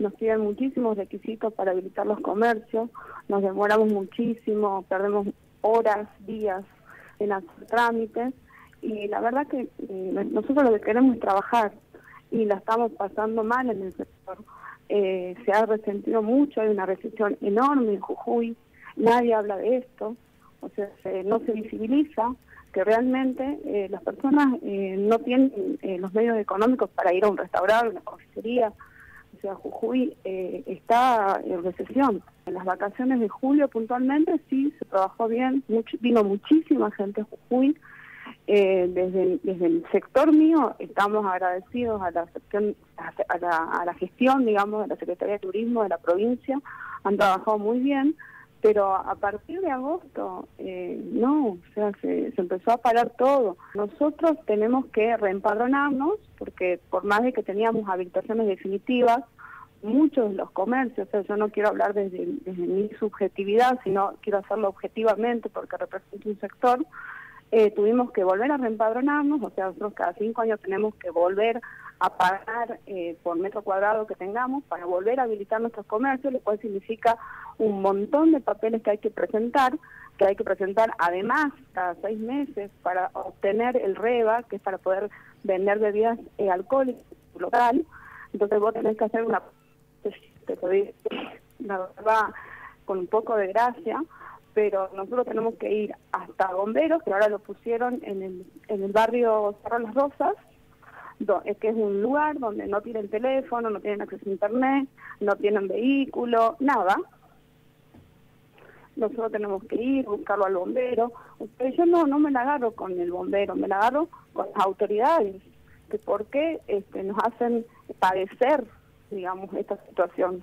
nos piden muchísimos requisitos para habilitar los comercios, nos demoramos muchísimo, perdemos horas, días en hacer trámites y la verdad que eh, nosotros lo que queremos es trabajar y la estamos pasando mal en el sector. Eh, se ha resentido mucho, hay una recesión enorme en Jujuy, nadie habla de esto, o sea, no se visibiliza que realmente eh, las personas no tienen los medios económicos para ir a un restaurante, una confitería, o sea, Jujuy está en recesión. En las vacaciones de julio puntualmente sí se trabajó bien, vino muchísima gente a Jujuy, eh, desde, desde el sector mío estamos agradecidos a la, a, la, gestión, digamos, de la Secretaría de Turismo de la provincia, han trabajado muy bien, pero a partir de agosto, eh, no, o sea, se, empezó a parar todo. Nosotros tenemos que reempadronarnos, porque por más de que teníamos habilitaciones definitivas, muchos de los comercios, o sea, yo no quiero hablar desde, desde mi subjetividad, sino quiero hacerlo objetivamente porque represento un sector, eh, tuvimos que volver a reempadronarnos, o sea, nosotros cada cinco años tenemos que volver a pagar eh, por metro cuadrado que tengamos para volver a habilitar nuestros comercios, lo cual significa un montón de papeles que hay que presentar, que hay que presentar además cada seis meses para obtener el REBA, que es para poder vender bebidas eh, alcohólicas local. Entonces vos tenés que hacer una, te la verdad, con un poco de gracia, pero nosotros tenemos que ir hasta Bomberos, que ahora lo pusieron en el, en el barrio Cerro Las Rosas, que es un lugar donde no tienen teléfono, no tienen acceso a internet, no tienen vehículo, nada. Nosotros tenemos que ir, buscarlo al bombero. Pero yo no, no me la agarro con el bombero, me la agarro con las autoridades, que por qué este, nos hacen padecer, digamos, esta situación.